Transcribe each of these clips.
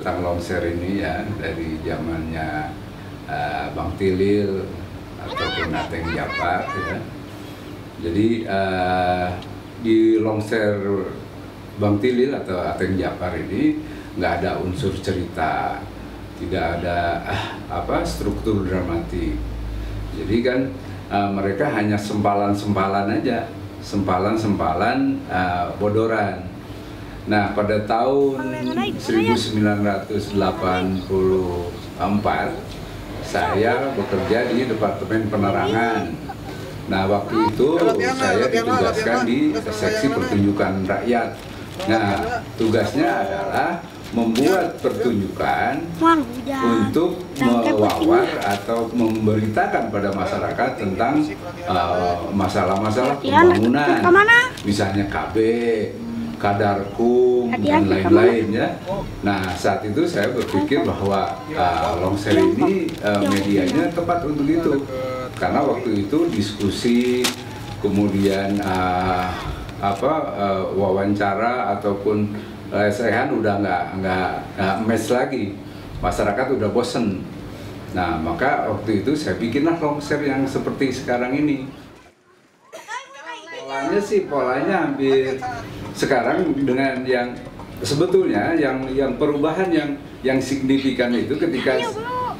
tentang longser ini ya dari zamannya eh, Bang Tilil ataupun Ateng Japar ya. Jadi eh, di longser Bang Tilil atau Ateng Japar ini nggak ada unsur cerita, tidak ada ah, apa struktur dramatik. Jadi kan eh, mereka hanya sempalan-sempalan aja, sempalan-sempalan eh, bodoran. Nah, pada tahun 1984 saya bekerja di Departemen Penerangan. Nah, waktu itu saya ditugaskan di seksi pertunjukan rakyat. Nah, tugasnya adalah membuat pertunjukan untuk mewawar atau memberitakan pada masyarakat tentang uh, masalah-masalah Latihan, pembangunan, misalnya KB, Latihan, dan lain-lain ya. Nah saat itu saya berpikir bahwa uh, Longser ini uh, medianya tepat untuk itu, karena waktu itu diskusi, kemudian uh, apa uh, wawancara ataupun lesehan udah nggak nggak nggak match lagi, masyarakat udah bosen. Nah maka waktu itu saya bikinlah Longser yang seperti sekarang ini. polanya sih polanya hampir sekarang dengan yang sebetulnya yang yang perubahan yang yang signifikan itu ketika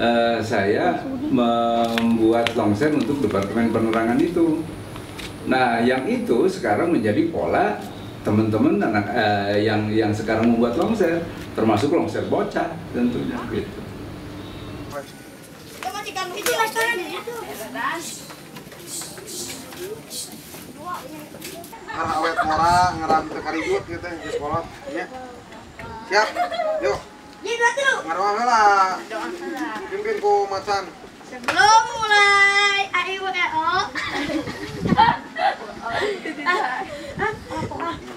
eh, saya membuat longsen untuk departemen penerangan itu. Nah, yang itu sekarang menjadi pola teman-teman anak eh, yang yang sekarang membuat longser, termasuk longser bocah tentunya gitu. Karena awet mora ngeram teu karibut gitu di sekolah. Ya. Siap. Yuk. Ngarwa heula. Pimpin ku macan. Sebelum mulai AIWO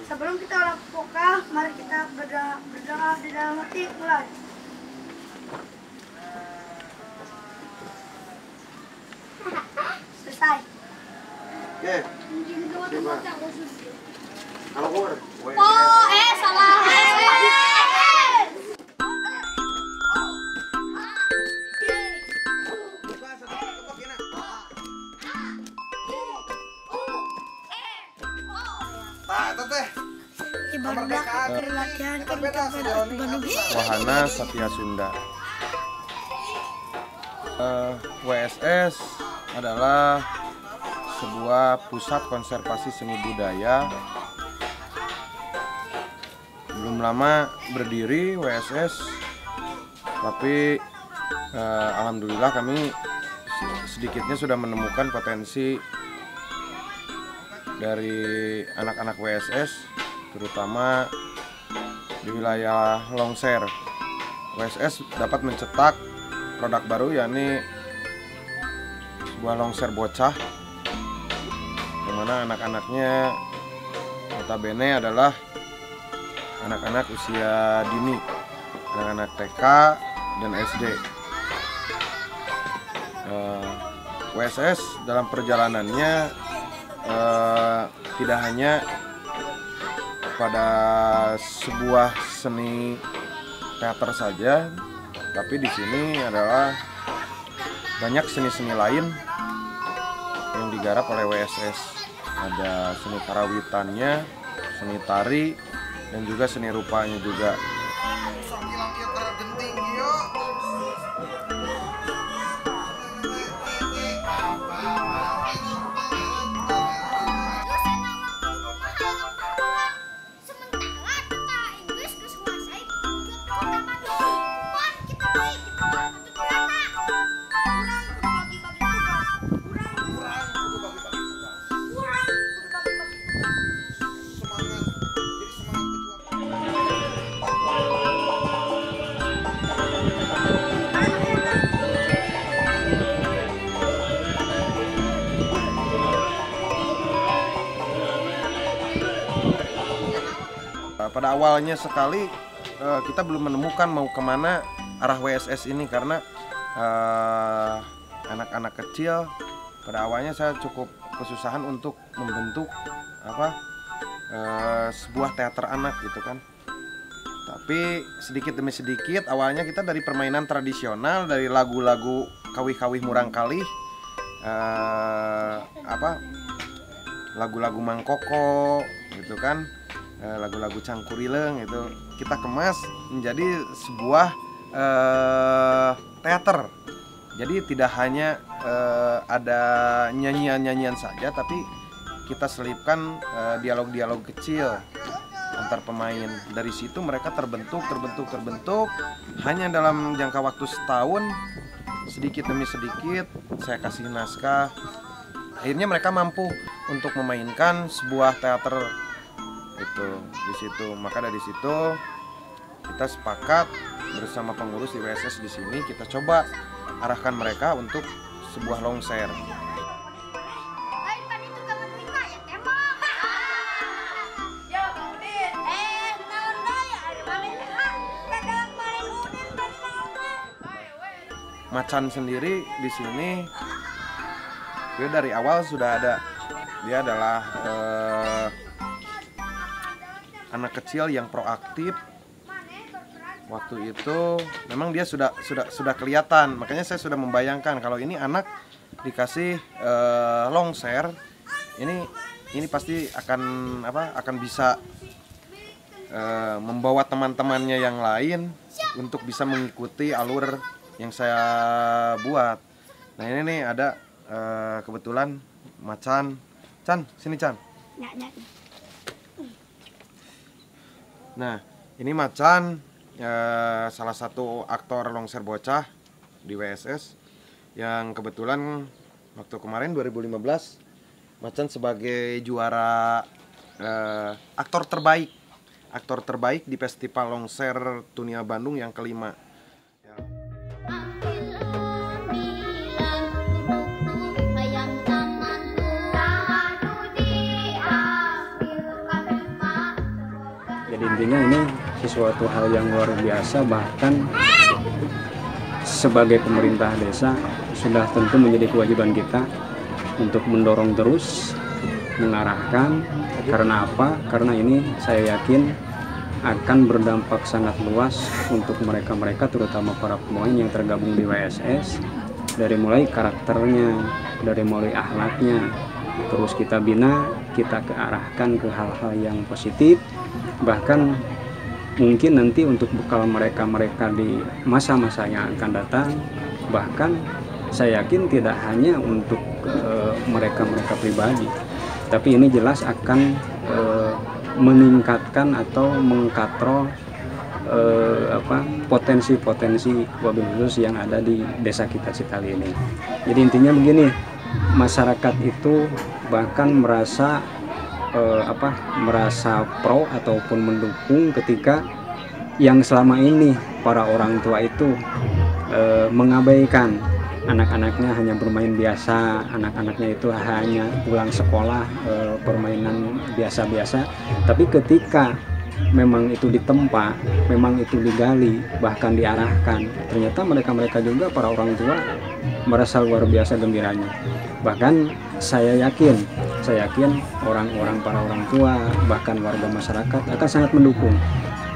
Sebelum kita poka, mari kita berdoa, berdoa di dalam hati mulai. Selesai. Oke. Coba. Kalau keluar. Oh, eh salah. Bandung. Wahana Satya Sunda. Eh, WSS adalah sebuah pusat konservasi seni budaya. Belum lama berdiri WSS, tapi eh, alhamdulillah kami sedikitnya sudah menemukan potensi dari anak-anak WSS, terutama di wilayah Longser. WSS dapat mencetak produk baru yakni sebuah longser bocah mana anak-anaknya notabene adalah anak-anak usia dini anak-anak TK dan SD Eh, WSS dalam perjalanannya eh, tidak hanya pada sebuah seni teater saja, tapi di sini adalah banyak seni-seni lain yang digarap oleh WSS. Ada seni karawitannya, seni tari, dan juga seni rupanya juga. Awalnya sekali uh, kita belum menemukan mau ke mana arah WSS ini karena uh, anak-anak kecil pada awalnya saya cukup kesusahan untuk membentuk apa uh, sebuah teater anak gitu kan. Tapi sedikit demi sedikit awalnya kita dari permainan tradisional dari lagu-lagu kawih-kawih murang kali uh, apa lagu-lagu mangkoko gitu kan. eh, lagu-lagu cangkurileng itu kita kemas menjadi sebuah eh, teater. Jadi tidak hanya eh, ada nyanyian-nyanyian saja tapi kita selipkan eh, dialog-dialog kecil antar pemain. Dari situ mereka terbentuk terbentuk terbentuk. Hanya dalam jangka waktu setahun sedikit demi sedikit saya kasih naskah. Akhirnya mereka mampu untuk memainkan sebuah teater itu di situ maka dari situ kita sepakat bersama pengurus di WSS di sini kita coba arahkan mereka untuk sebuah naon teh. macan sendiri di sini dia dari awal sudah ada dia adalah eh, anak kecil yang proaktif waktu itu memang dia sudah sudah sudah kelihatan makanya saya sudah membayangkan kalau ini anak dikasih eh, longser ini ini pasti akan apa akan bisa eh, membawa teman-temannya yang lain untuk bisa mengikuti alur yang saya buat. Nah ini nih ada eh, kebetulan Macan, Chan sini Chan. Nah ini Macan eh, salah satu aktor Longser Bocah di WSS yang kebetulan waktu kemarin 2015 Macan sebagai juara eh, aktor terbaik aktor terbaik di Festival Longser Dunia Bandung yang kelima. Intinya ini sesuatu hal yang luar biasa bahkan sebagai pemerintah desa sudah tentu menjadi kewajiban kita untuk mendorong terus mengarahkan karena apa? Karena ini saya yakin akan berdampak sangat luas untuk mereka-mereka terutama para pemain yang tergabung di WSS dari mulai karakternya, dari mulai akhlaknya terus kita bina, kita kearahkan ke hal-hal yang positif bahkan mungkin nanti untuk bekal mereka-mereka di masa-masa yang akan datang bahkan saya yakin tidak hanya untuk eh, mereka-mereka pribadi tapi ini jelas akan eh, meningkatkan atau mengkatrol eh, apa potensi-potensi wabil khusus yang ada di desa kita Citali ini. Jadi intinya begini, masyarakat itu bahkan merasa eh, apa merasa pro ataupun mendukung ketika yang selama ini para orang tua itu eh, mengabaikan anak-anaknya hanya bermain biasa, anak-anaknya itu hanya pulang sekolah eh, permainan biasa-biasa. Tapi ketika memang itu ditempa, memang itu digali, bahkan diarahkan, ternyata mereka-mereka juga para orang tua merasa luar biasa gembiranya. Bahkan saya yakin, saya yakin orang-orang para orang tua, bahkan warga masyarakat akan sangat mendukung,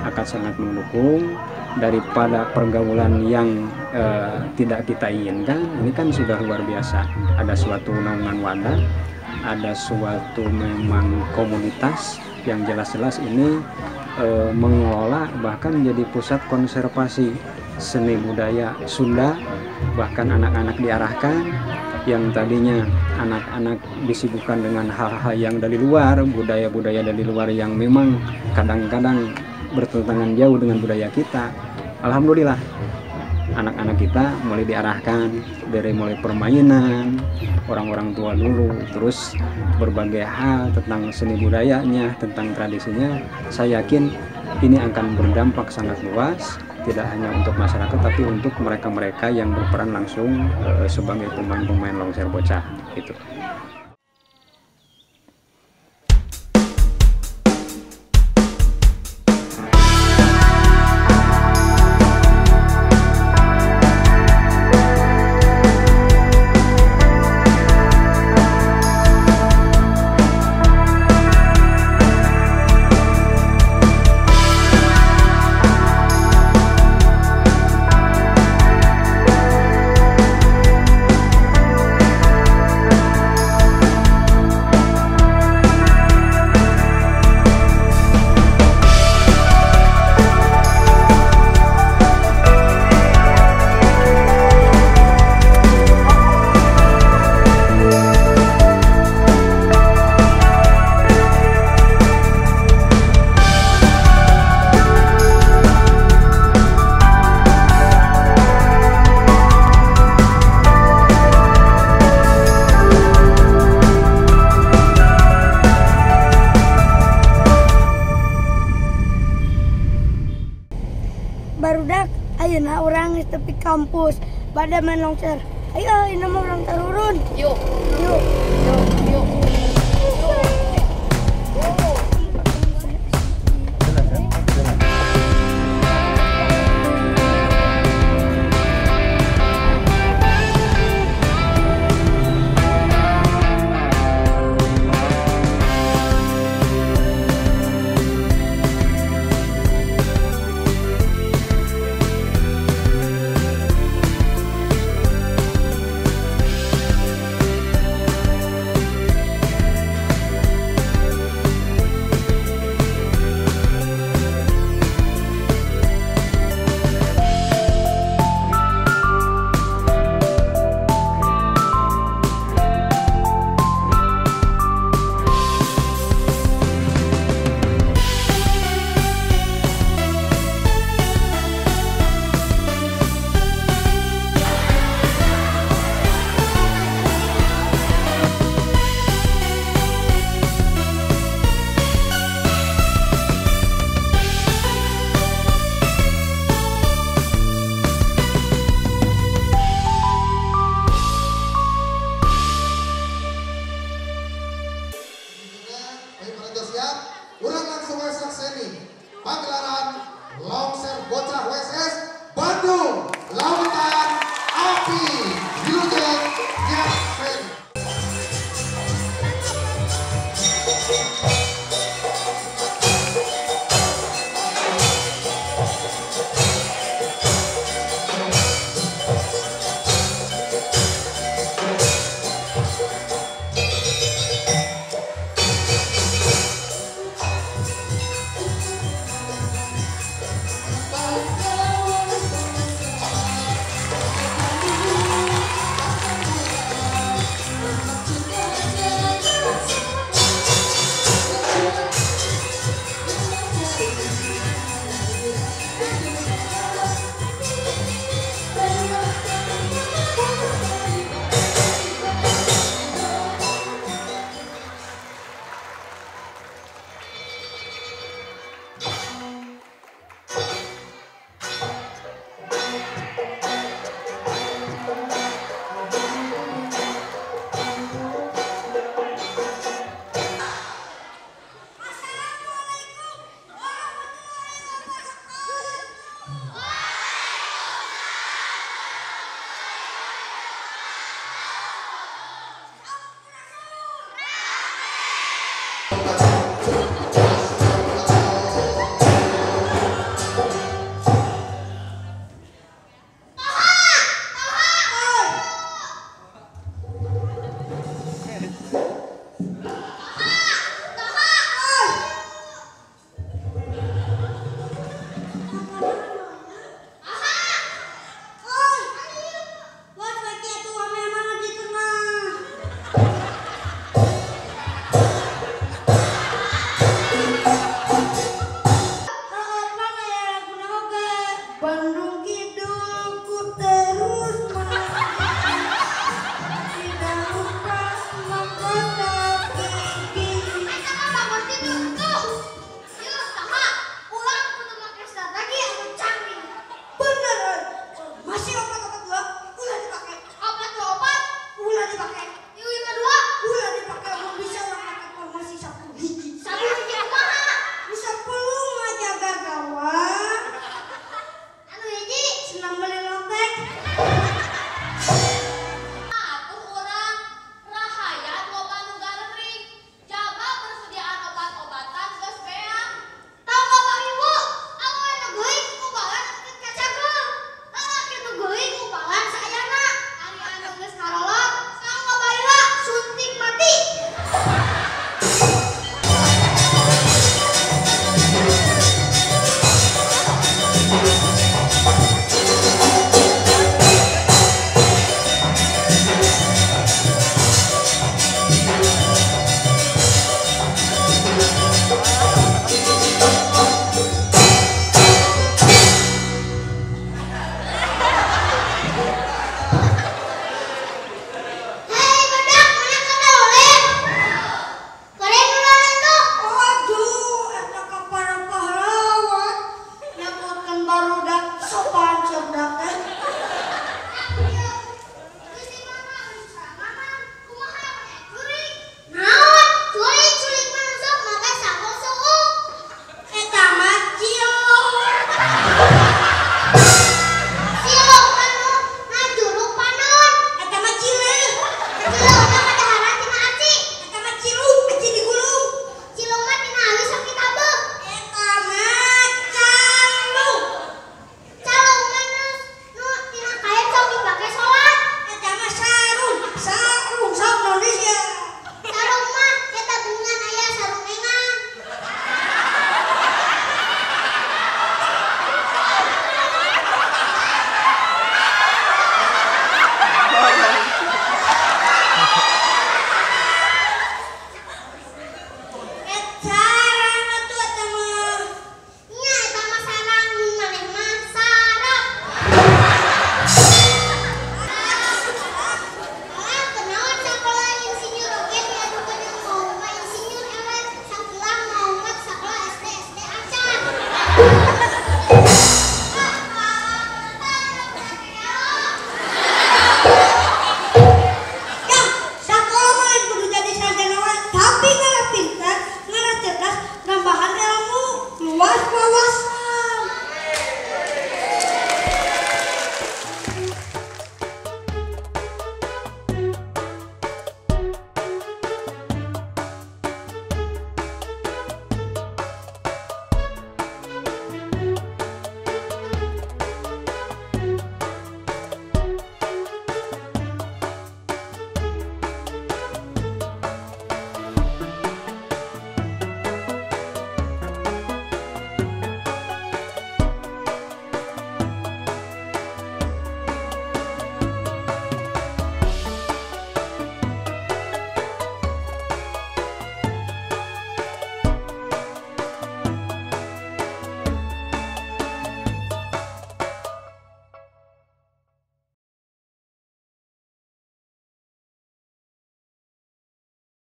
akan sangat mendukung daripada pergaulan yang eh, tidak kita inginkan. Ini kan sudah luar biasa. Ada suatu naungan wadah ada suatu memang komunitas yang jelas-jelas ini eh, mengelola bahkan jadi pusat konservasi seni budaya Sunda. Bahkan anak-anak diarahkan yang tadinya anak-anak disibukkan dengan hal-hal yang dari luar budaya-budaya dari luar yang memang kadang-kadang bertentangan jauh dengan budaya kita. Alhamdulillah anak-anak kita mulai diarahkan dari mulai permainan orang-orang tua dulu terus berbagai hal tentang seni budayanya tentang tradisinya saya yakin ini akan berdampak sangat luas tidak hanya untuk masyarakat tapi untuk mereka-mereka yang berperan langsung e, sebagai pemain-pemain longser bocah itu. Kampus pada main longser ayo ini mah orang turun Yuk, yuk yuk,